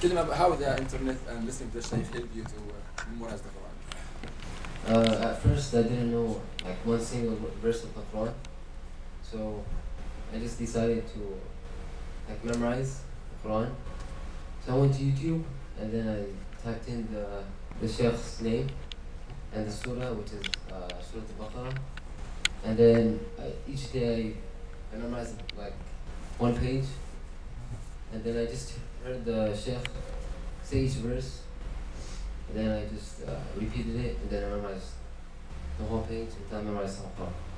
tell about how the internet and listening to the Shaykh help you to uh, memorize the Quran. Uh, at first, I didn't know like one single verse of the Quran, so I just decided to like memorize the Quran. So I went to YouTube and then I typed in the the Sheikh's name and the surah, which is uh, Surah Al-Baqarah, and then I, each day I memorized like one page, and then I just heard the Sheikh say each verse. And then I just uh, repeated it, and then I memorized the whole page, and then I memorized the whole Quran.